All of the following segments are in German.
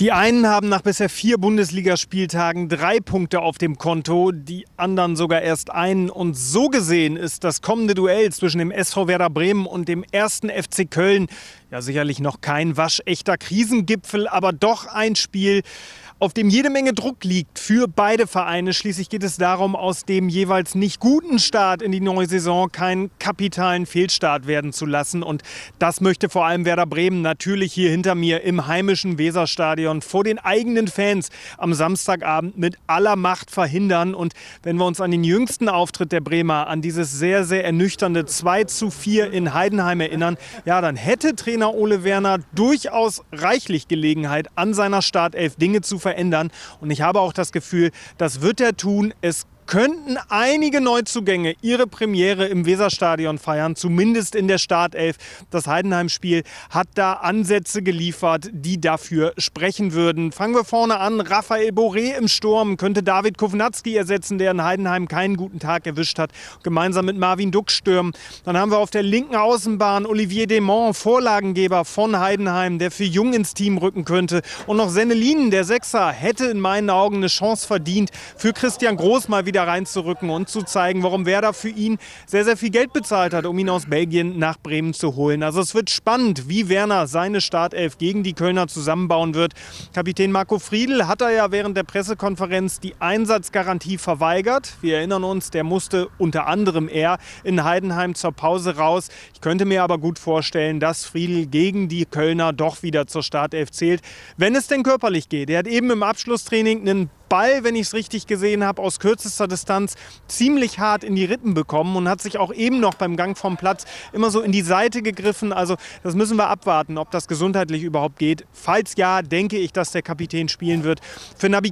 Die einen haben nach bisher vier Bundesligaspieltagen drei Punkte auf dem Konto, die anderen sogar erst einen. Und so gesehen ist das kommende Duell zwischen dem SV Werder Bremen und dem ersten FC Köln ja sicherlich noch kein waschechter Krisengipfel, aber doch ein Spiel, auf dem jede Menge Druck liegt für beide Vereine. Schließlich geht es darum, aus dem jeweils nicht guten Start in die neue Saison keinen kapitalen Fehlstart werden zu lassen. Und das möchte vor allem Werder Bremen natürlich hier hinter mir im heimischen Weserstadion vor den eigenen Fans am Samstagabend mit aller Macht verhindern. Und wenn wir uns an den jüngsten Auftritt der Bremer, an dieses sehr, sehr ernüchternde 2 zu 4 in Heidenheim erinnern, ja, dann hätte Trainer Ole Werner durchaus reichlich Gelegenheit, an seiner Startelf Dinge zu verändern. Und ich habe auch das Gefühl, das wird er tun. Es könnten einige Neuzugänge ihre Premiere im Weserstadion feiern, zumindest in der Startelf. Das Heidenheim-Spiel hat da Ansätze geliefert, die dafür sprechen würden. Fangen wir vorne an. Raphael Boré im Sturm könnte David Kovnatski ersetzen, der in Heidenheim keinen guten Tag erwischt hat. Gemeinsam mit Marvin Duck stürmen. Dann haben wir auf der linken Außenbahn Olivier Demont, Vorlagengeber von Heidenheim, der für Jung ins Team rücken könnte. Und noch Sennelinen, der Sechser, hätte in meinen Augen eine Chance verdient, für Christian Groß mal wieder wieder reinzurücken und zu zeigen, warum Werder für ihn sehr, sehr viel Geld bezahlt hat, um ihn aus Belgien nach Bremen zu holen. Also es wird spannend, wie Werner seine Startelf gegen die Kölner zusammenbauen wird. Kapitän Marco Friedl hat er ja während der Pressekonferenz die Einsatzgarantie verweigert. Wir erinnern uns, der musste unter anderem er in Heidenheim zur Pause raus. Ich könnte mir aber gut vorstellen, dass Friedl gegen die Kölner doch wieder zur Startelf zählt, wenn es denn körperlich geht. Er hat eben im Abschlusstraining einen Ball, wenn ich es richtig gesehen habe, aus kürzester Distanz ziemlich hart in die Rippen bekommen und hat sich auch eben noch beim Gang vom Platz immer so in die Seite gegriffen. Also das müssen wir abwarten, ob das gesundheitlich überhaupt geht. Falls ja, denke ich, dass der Kapitän spielen wird. Für Nabi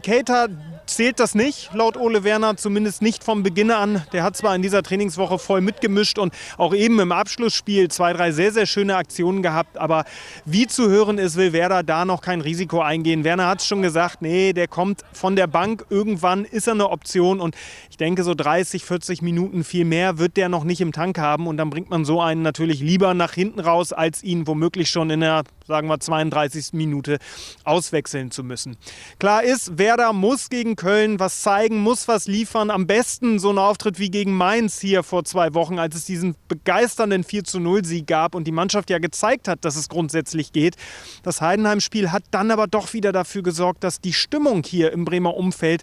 zählt das nicht, laut Ole Werner, zumindest nicht vom Beginn an. Der hat zwar in dieser Trainingswoche voll mitgemischt und auch eben im Abschlussspiel zwei, drei sehr, sehr schöne Aktionen gehabt. Aber wie zu hören ist, will Werder da noch kein Risiko eingehen. Werner hat es schon gesagt, nee, der kommt von der Bank. Irgendwann ist er eine Option und ich denke, so 30, 40 Minuten viel mehr wird der noch nicht im Tank haben und dann bringt man so einen natürlich lieber nach hinten raus, als ihn womöglich schon in der, sagen wir, 32. Minute auswechseln zu müssen. Klar ist, Werder muss gegen Köln was zeigen, muss was liefern. Am besten so ein Auftritt wie gegen Mainz hier vor zwei Wochen, als es diesen begeisternden 4 zu 0 Sieg gab und die Mannschaft ja gezeigt hat, dass es grundsätzlich geht. Das Heidenheim-Spiel hat dann aber doch wieder dafür gesorgt, dass die Stimmung hier im Bremer Umfeld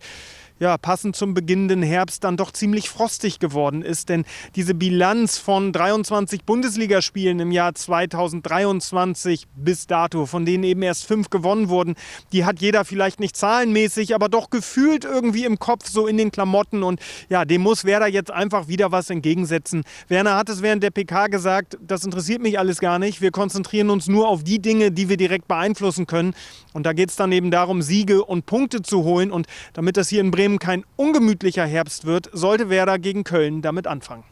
ja, passend zum beginnenden Herbst dann doch ziemlich frostig geworden ist. Denn diese Bilanz von 23 Bundesligaspielen im Jahr 2023 bis dato, von denen eben erst fünf gewonnen wurden, die hat jeder vielleicht nicht zahlenmäßig, aber doch gefühlt irgendwie im Kopf, so in den Klamotten. Und ja, dem muss Werder jetzt einfach wieder was entgegensetzen. Werner hat es während der PK gesagt, das interessiert mich alles gar nicht. Wir konzentrieren uns nur auf die Dinge, die wir direkt beeinflussen können. Und da geht es dann eben darum, Siege und Punkte zu holen. Und damit das hier in Bremen kein ungemütlicher Herbst wird, sollte Werder gegen Köln damit anfangen.